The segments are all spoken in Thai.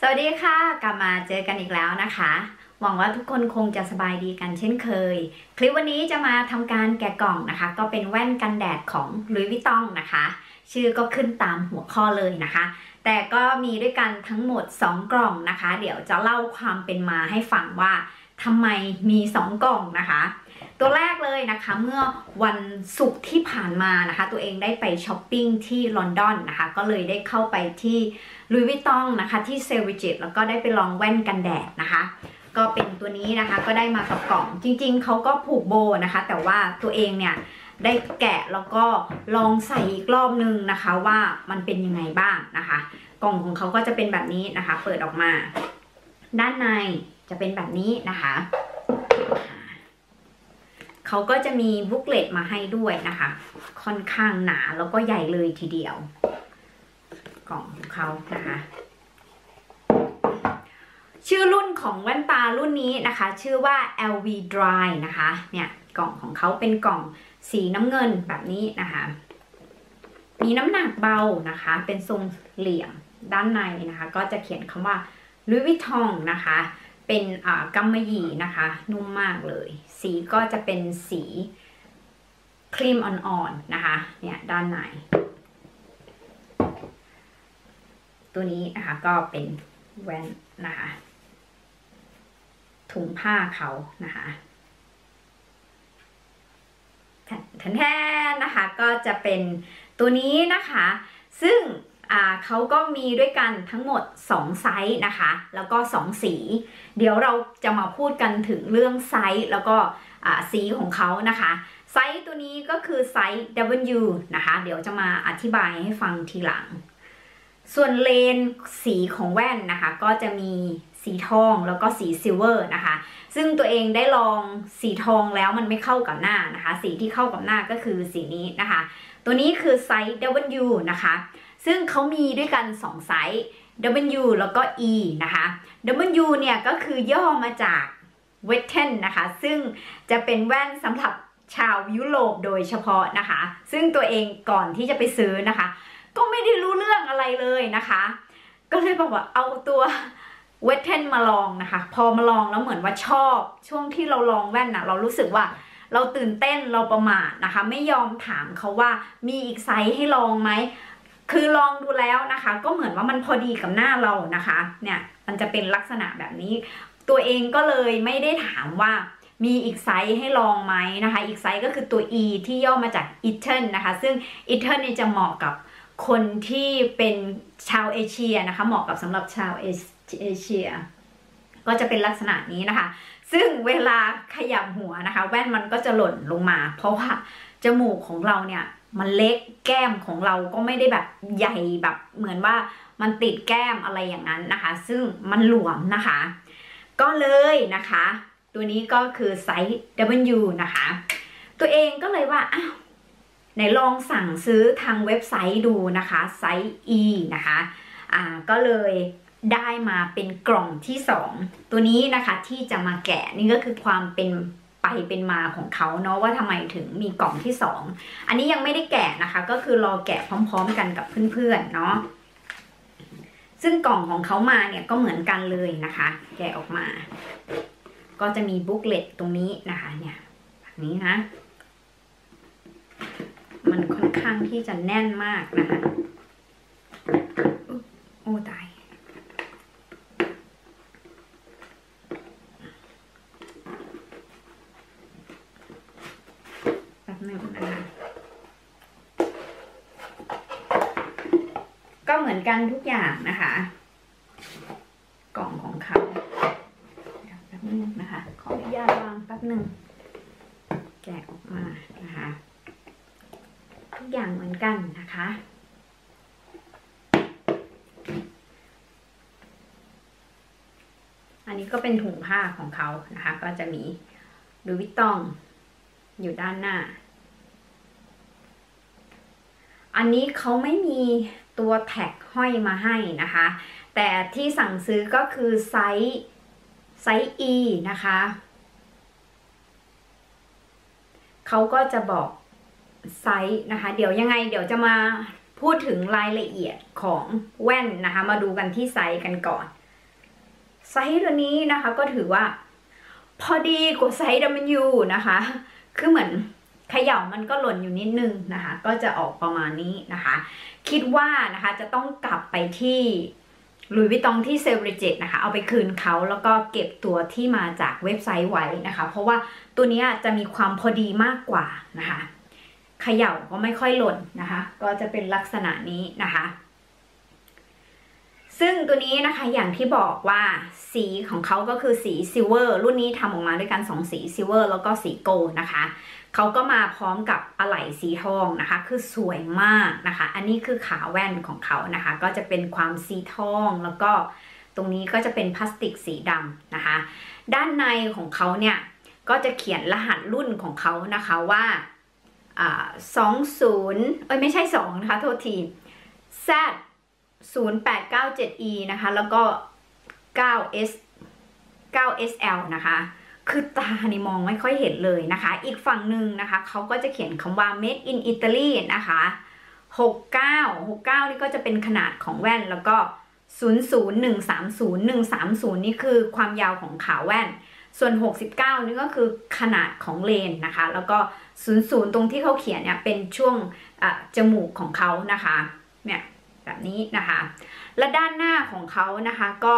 สวัสดีค่ะ กลับมาเจอกันอีกแล้วนะคะ หวังว่าทุกคนคงจะสบายดีกันเช่นเคย คลิปวันนี้จะมาทำการแกะกล่องนะคะ ก็เป็นแว่นกันแดดของลุยวิตองนะคะ ชื่อก็ขึ้นตามหัวข้อเลยนะคะ แต่ก็มีด้วยกันทั้งหมด 2 กล่องนะคะ เดี๋ยวจะเล่าความเป็นมาให้ฟังว่าทำไมมี 2 กล่องนะคะ ตัวแรกเลยนะคะเมื่อวันศุกร์ที่ผ่านมานะคะ ตัวเองได้ไปช้อปปิ้งที่ลอนดอนนะคะ ก็เลยได้เข้าไปที่ ลุยวิตองนะคะที่เซวิจิตแล้วก็ได้ไปลองแว่นกันแดดนะคะ ก็เป็นตัวนี้นะคะก็ได้มากับกล่องจริง ๆเขาก็ผูกโบนะคะ แต่ว่าตัวเองเนี่ยได้แกะแล้วก็ลองใส่อีกรอบนึงนะคะว่ามันเป็นยังไงบ้างนะคะ กล่องของเขาก็จะเป็นแบบนี้นะคะ เปิดออกมา ด้านในจะเป็นแบบนี้นะคะเขาก็จะมีบุ๊กเลตมาให้ด้วยนะคะ ค่อนข้างหนาแล้วก็ใหญ่เลยทีเดียว กล่องของเขานะคะ ชื่อรุ่นของแว่นตารุ่นนี้นะคะ ชื่อว่า LV Dry นะคะ เนี่ยกล่องของเขาเป็นกล่องสีน้ำเงินแบบนี้นะคะ มีน้ำหนักเบานะคะ เป็นทรงเหลี่ยมด้านในนะคะ ก็จะเขียนคำว่า Louis Vuitton นะคะ เป็นกำมะหยี่นะคะ นุ่มมากเลย สีก็จะเป็นสีครีมอ่อนๆนะคะ เนี่ยด้านใน ตัวนี้นะคะก็เป็นแว่นนะคะถุงผ้าเขานะคะแทนแทนนะคะก็จะเป็นตัวนี้นะคะ ซึ่งเขาก็มีด้วยกันทั้งหมด 2 ไซส์นะคะ แล้วก็ 2 สี เดี๋ยวเราจะมาพูดกันถึงเรื่องไซส์แล้วก็สีของเขานะคะ ไซส์ตัวนี้ก็คือไซส์ W นะคะ เดี๋ยวจะมาอธิบายให้ฟังทีหลัง ส่วนเลนสีของแว่นนะคะ ก็จะมีสีทองแล้วก็สี silver นะคะ ซึ่งตัวเองได้ลองสีทองแล้วมันไม่เข้ากับหน้านะคะ สีที่เข้ากับหน้าก็คือสีนี้นะคะ ตัวนี้คือไซส์ W นะคะ ซึ่งเขามีด้วยกัน 2 ไซส์ W แล้วก็ E นะคะ W เนี่ยก็คือย่อมาจาก w e t t e n นะคะ ซึ่งจะเป็นแว่นสำหรับชาวยุโรปโดยเฉพาะนะคะ ซึ่งตัวเองก่อนที่จะไปซื้อนะคะ ก็ไม่ได้รู้เรื่องอะไรเลยนะคะ ก็เลยบอกว่าเอาตัวเวทเทนมาลองนะคะ พอมาลองแล้วเหมือนว่าชอบ ช่วงที่เราลองแว่นนะเรารู้สึกว่าเราตื่นเต้นเราประมาทนะคะ ไม่ยอมถามเขาว่ามีอีกไซส์ให้ลองไหมคือลองดูแล้วนะคะ ก็เหมือนว่ามันพอดีกับหน้าเรานะคะ เนี่ยมันจะเป็นลักษณะแบบนี้ ตัวเองก็เลยไม่ได้ถามว่ามีอีกไซส์ให้ลองไหมนะคะ อีกไซส์ก็คือตัว E ที่ย่อมาจาก e t e r n นะคะ ซึ่ง e t e r n เนี่ยจะเหมาะกับ คนที่เป็นชาวเอเชียนะคะ เหมาะกับสำหรับชาวเอเชีย ก็จะเป็นลักษณะนี้นะคะ ซึ่งเวลาขยับหัวนะคะ แว่นมันก็จะหล่นลงมา เพราะว่าจมูกของเราเนี่ยมันเล็กแก้มของเราก็ไม่ได้แบบใหญ่แบบเหมือนว่ามันติดแก้มอะไรอย่างนั้นนะคะ ซึ่งมันหลวมนะคะ ก็เลยนะคะ ตัวนี้ก็คือไซส์ W นะคะ ตัวเองก็เลยว่าอ้าว ไหนลองสั่งซื้อทางเว็บไซต์ดูนะคะไซส์ E นะคะอ่าก็เลยได้มาเป็นกล่องที่ 2 ตัวนี้นะคะที่จะมาแกะนี่ก็คือความเป็นไปเป็นมาของเขาเนาะว่าทำไมถึงมีกล่องที่ 2 อันนี้ยังไม่ได้แกะนะคะ ก็คือรอแกะพร้อมๆกันกับเพื่อนๆเนาะซึ่งกล่องของเขามาเนี่ยก็เหมือนกันเลยนะคะ แกะออกมา ก็จะมีบุ๊กเลตตรงนี้นะคะเนี่ยแบบนี้นะ มันค่อนข้างที่จะแน่นมากนะคะ โอ้ตายหนึ่งนะคะ ก็เหมือนกันทุกอย่างนะคะ กล่องของเขาแป๊บนึงนะคะ ขออนุญาตวางแป๊บหนึ่งแกะออกมานะคะ ทุกอย่างเหมือนกันนะคะ อันนี้ก็เป็นถุงผ้าของเขานะคะ ก็จะมีดูวิตตองอยู่ด้านหน้า อันนี้เขาไม่มีตัวแท็กห้อยมาให้นะคะ แต่ที่สั่งซื้อก็คือไซส์ไซส์ E นะคะ เขาก็จะบอก ไซส์นะคะ เดี๋ยวยังไงเดี๋ยวจะมาพูดถึงรายละเอียดของแว่นนะคะ มาดูกันที่ไซส์กันก่อน ไซส์ตัวนี้นะคะก็ถือว่า พอดีกว่าไซส์ W นะคะ คือเหมือนเขย่ามันก็หล่นอยู่นิดนึงนะคะ ก็จะออกประมาณนี้นะคะ คิดว่านะคะจะต้องกลับไปที่Louis Vuitton ที่ Selfridges นะคะ เอาไปคืนเขาแล้วก็เก็บตัวที่มาจากเว็บไซต์ไว้นะคะ เพราะว่าตัวนี้จะมีความพอดีมากกว่านะคะ เขย่าก็ไม่ค่อยหล่นนะคะ ก็จะเป็นลักษณะนี้นะคะ ซึ่งตัวนี้นะคะอย่างที่บอกว่าสีของเขาก็คือสี silver รุ่นนี้ทำออกมาด้วยกัน2สี silver แล้วก็สี gold นะคะเขาก็มาพร้อมกับอะไหล่สีทองนะคะ คือสวยมากนะคะ อันนี้คือขาแว่นของเขานะคะ ก็จะเป็นความสีทองแล้วก็ตรงนี้ก็จะเป็นพลาสติกสีดำนะคะ ด้านในของเขาเนี่ยก็จะเขียนรหัสรุ่นของเขานะคะว่า สองศูนย์เอ้ยไม่ใช่สองนะคะโทษที Z 0897E นะคะ แล้วก็ 9S 9SL นะคะ คือตานี่มองไม่ค่อยเห็นเลยนะคะ อีกฝั่งหนึ่งนะคะเขาก็จะเขียนคำว่า made in Italy นะคะ 69 69 นี่ก็จะเป็นขนาดของแว่นแล้วก็ 00130 130 นี่คือความยาวของขาแว่น ส่วน 69 นี่ก็คือขนาดของเลนนะคะ แล้วก็ 00 ตรงที่เขาเขียนเนี่ยเป็นช่วงจมูกของเขานะคะ เนี่ยแบบนี้นะคะ และด้านหน้าของเขานะคะก็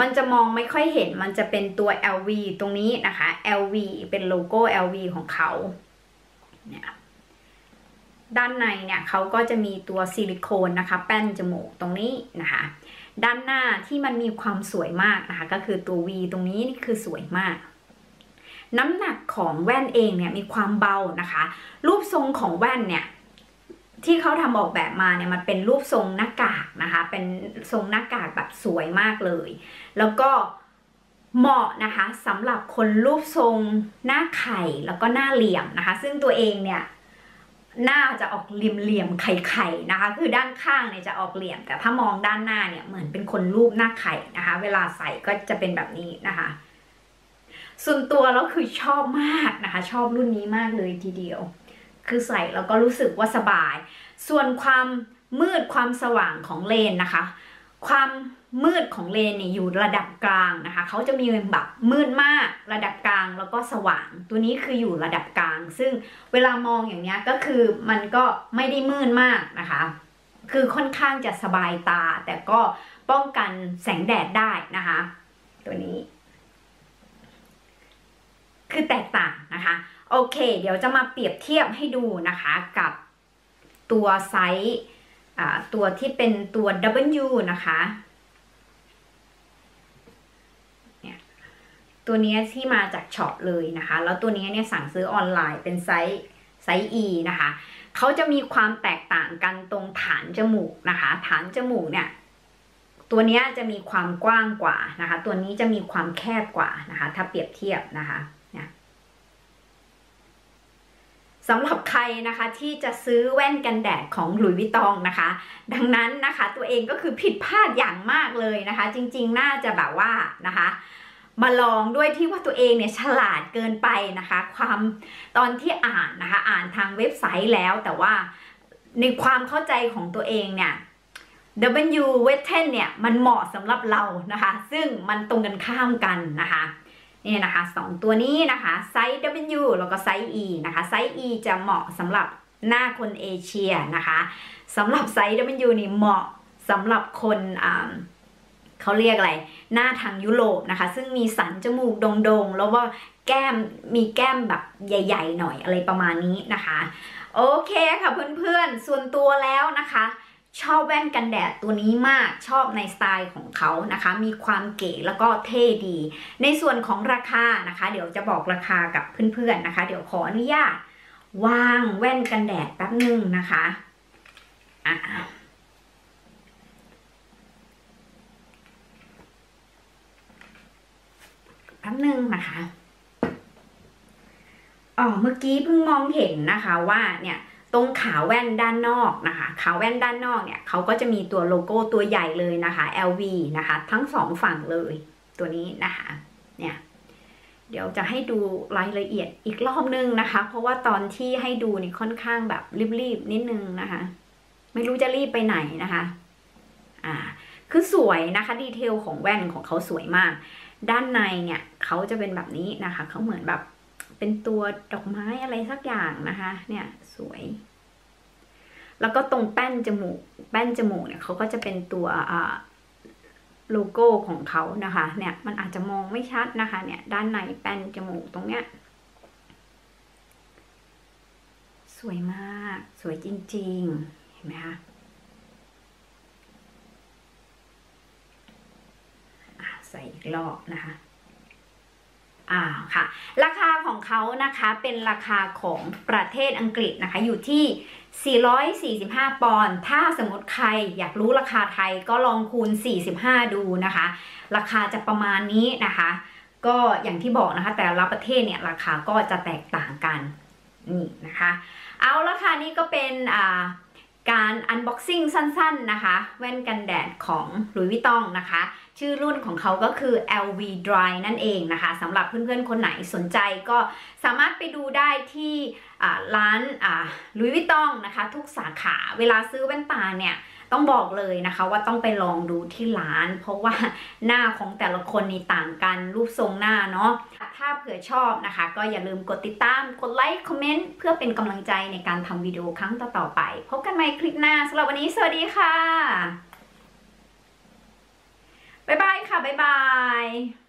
มันจะมองไม่ค่อยเห็น มันจะเป็นตัว LV ตรงนี้นะคะ LV เป็นโลโก้ LV ของเขา เนี่ยด้านในเนี่ยเขาก็จะมีตัวซิลิโคนนะคะ แป้นจมูกตรงนี้นะคะ ด้านหน้าที่มันมีความสวยมากนะคะก็คือตัว V ตรงนี้นี่คือสวยมาก น้ำหนักของแว่นเองเนี่ยมีความเบานะคะ รูปทรงของแว่นเนี่ยที่เขาทำออกแบบมาเนี่ยมันเป็นรูปทรงหน้ากากนะคะ เป็นทรงหน้ากากแบบสวยมากเลย แล้วก็เหมาะนะคะสำหรับคนรูปทรงหน้าไข่แล้วก็หน้าเหลี่ยมนะคะ ซึ่งตัวเองเนี่ย หน้าจะออกเหลี่ยมเหลี่ยมไข่ๆนะคะ คือด้านข้างเนี่ยจะออกเหลี่ยม แต่ถ้ามองด้านหน้าเนี่ยเหมือนเป็นคนรูปหน้าไข่นะคะ เวลาใส่ก็จะเป็นแบบนี้นะคะ ส่วนตัวแล้วคือชอบมากนะคะ ชอบรุ่นนี้มากเลยทีเดียว คือใส่แล้วก็รู้สึกว่าสบาย ส่วนความมืดความสว่างของเลนนะคะ ความมืดของเลนเนี่ยอยู่ระดับกลางนะคะ เขาจะมีแบบมืดมากระดับกลางแล้วก็สว่าง ตัวนี้คืออยู่ระดับกลาง ซึ่งเวลามองอย่างนี้ก็คือมันก็ไม่ได้มืดมากนะคะ คือค่อนข้างจะสบายตา แต่ก็ป้องกันแสงแดดได้นะคะ ตัวนี้ คือแตกต่างนะคะ โอเค เดี๋ยวจะมาเปรียบเทียบให้ดูนะคะกับตัวไซส์ ตัวที่เป็นตัว W นะคะเนี่ยตัวนี้ที่มาจาก shop เลยนะคะ แล้วตัวนี้เนี่ยสั่งซื้อออนไลน์เป็นไซส์ไซส์ E นะคะ เขาจะมีความแตกต่างกันตรงฐานจมูกนะคะ ฐานจมูกเนี่ยตัวนี้จะมีความกว้างกว่านะคะ ตัวนี้จะมีความแคบกว่านะคะ ถ้าเปรียบเทียบนะคะ สำหรับใครนะคะที่จะซื้อแว่นกันแดดของหลุยวิตองนะคะ ดังนั้นนะคะตัวเองก็คือผิดพลาดอย่างมากเลยนะคะ จริงๆ น่าจะแบบว่านะคะ มาลองด้วยที่ว่าตัวเองเนี่ยฉลาดเกินไปนะคะ ความตอนที่อ่านนะคะ อ่านทางเว็บไซต์แล้วแต่ว่าในความเข้าใจของตัวเองเนี่ย W w e t t e n เนี่ยมันเหมาะสำหรับเรานะคะ ซึ่งมันตรงกันข้ามกันนะคะ นี่นะคะ 2 ตัวนี้นะคะไซส์ W แล้วก็ไซส์ E นะคะไซส์ E จะเหมาะสำหรับหน้าคนเอเชียนะคะสำหรับไซส์ W นี่เหมาะสำหรับคนอ่าเขาเรียกอะไร หน้าทางยุโรปนะคะ ซึ่งมีสันจมูกโด่งๆ แล้วว่าแก้มมีแก้มแบบใหญ่ ๆ หน่อยอะไรประมาณนี้นะคะ โอเคค่ะเพื่อนๆ ส่วนตัวแล้วนะคะ ชอบแว่นกันแดดตัวนี้มากชอบในสไตล์ของเขานะคะ มีความเก๋แล้วก็เท่ดี ในส่วนของราคานะคะ เดี๋ยวจะบอกราคากับเพื่อนๆนะคะ เดี๋ยวขออนุญาตวางแว่นกันแดดแป๊บนึงนะคะอะแป๊บนึงนะคะอ๋อเมื่อกี้เพิ่งมองเห็นนะคะว่าเนี่ย ตรงขาแว่นด้านนอกนะคะขาแว่นด้านนอกเนี่ยเขาก็จะมีตัวโลโก้ตัวใหญ่เลยนะคะ LV นะคะ ทั้งสองฝั่งเลยตัวนี้นะคะเนี่ยเดี๋ยวจะให้ดูรายละเอียดอีกรอบนึงนะคะ เพราะว่าตอนที่ให้ดูนี่ค่อนข้างแบบรีบๆนิดนึงนะคะ ไม่รู้จะรีบไปไหนนะคะอ่าคือสวยนะคะดีเทลของแว่นของเขาสวยมาก ด้านในเนี่ยเขาจะเป็นแบบนี้นะคะเขาเหมือนแบบ เป็นตัวดอกไม้อะไรสักอย่างนะคะ เนี่ยสวย แล้วก็ตรงแป้นจมูก แป้นจมูกเนี่ยเขาก็จะเป็นตัวโลโก้ของเขานะคะ เนี่ยมันอาจจะมองไม่ชัดนะคะ เนี่ยด้านในแป้นจมูกตรงเนี้ยสวยมาก สวยจริง ๆ เห็นไหมคะใส่อีกรอบนะคะ อ่าค่ะราคาของเขานะคะเป็นราคาของประเทศอังกฤษนะคะอยู่ที่ 445 ปอนด์ถ้าสมมติใครอยากรู้ราคาไทยก็ลองคูณ 45 ดูนะคะ ราคาจะประมาณนี้นะคะ ก็อย่างที่บอกนะคะ แต่ละประเทศเนี่ยราคาก็จะแตกต่างกันนี่นะคะ เอาละค่ะนี่ก็เป็นอ่า การอันบ็อกซิ่งสั้นๆนะคะ แว่นกันแดดของหลุยวิตองนะคะ ชื่อรุ่นของเขาก็คือ LV Dry นั่นเองนะคะสำหรับเพื่อนๆคนไหนสนใจก็สามารถไปดูได้ที่ร้านลุยวิต้องนะคะ ทุกสาขาเวลาซื้อแว่นตาเนี่ย ต้องบอกเลยนะคะว่าต้องไปลองดูที่ร้าน เพราะว่าหน้าของแต่ละคนนี่ต่างกันรูปทรงหน้าเนาะถ้าเผื่อชอบนะคะ ก็อย่าลืมกดติดตามกดไลค์คอมเมนต์เพื่อเป็นกำลังใจในการทำวิดีโอครั้งต่อๆไป พบกันใหม่คลิปหน้าสำหรับวันนี้สวัสดีค่ะบ๊ายบายค่ะบ๊ายบาย